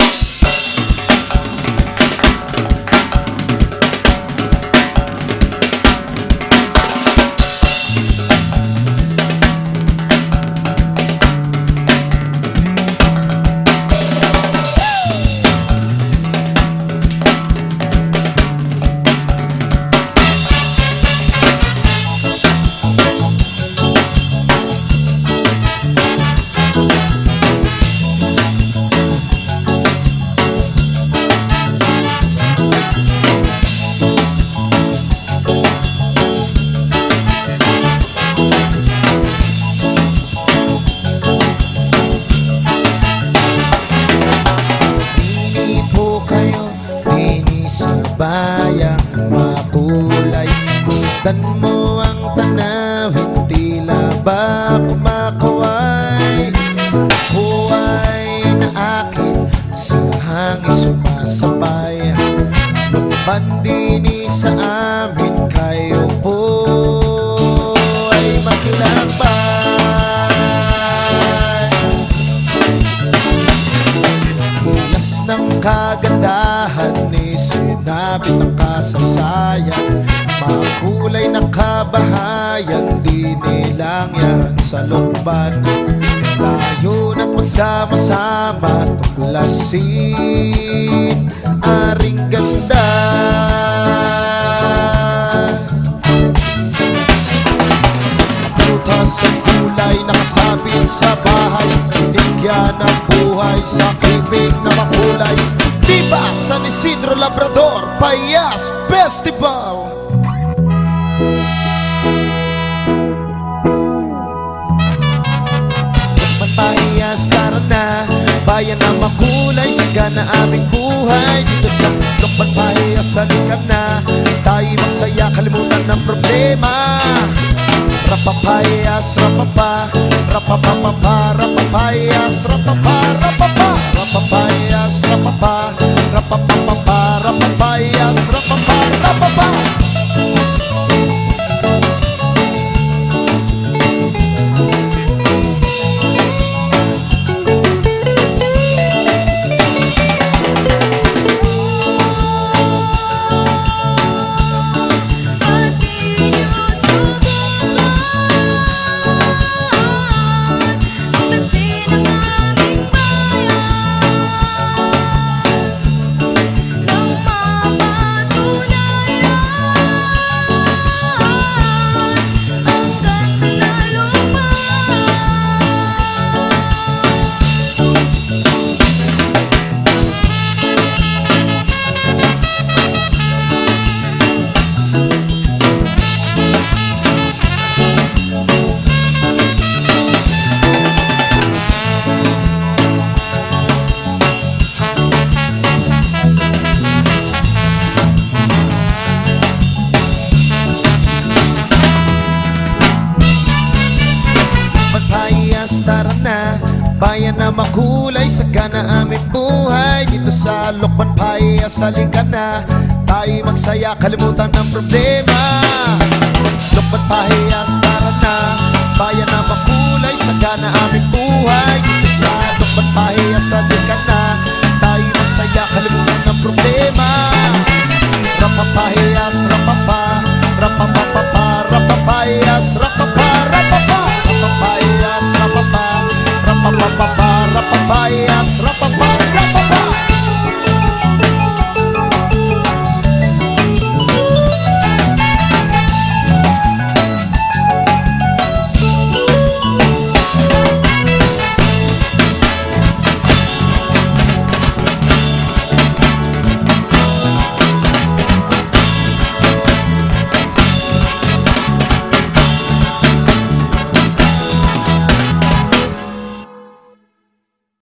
you Masdan mo ang tanawin Tila ba kumakaway? Ako ay naakit Sa hangin sumasabay. Lumabandini sa amin Kayo po ay makilabay. Ulas ng kagandahan ni sinabi ng kasaysayan Makulay na kabahayan, di nilang yan sa lukban Layo na't magsama-sama, tuklasin aring ganda. Prutas at kulay nakasabit sa bahay Binigyan ng buhay sa ibig na makulay. Diba San Isidro Labrador? Payas Festival Bayan na makulay Siga na aming buhay. Dito sa Lokban Pahiyas Salikan na? Tayo magsaya Kalimutan ng problema. Rapapayas, rapapa Rapapapapa, rapapayas Rapapa, rapapa Bayan na makulay sa gana aming buhay. Dito sa Lokban Pahiyas halika na Tayo magsaya kalimutan ng problema. Lokban Pahiyas tara na Bayan na makulay sa gana aming buhay. Dito sa Lokban Pahiyas halika na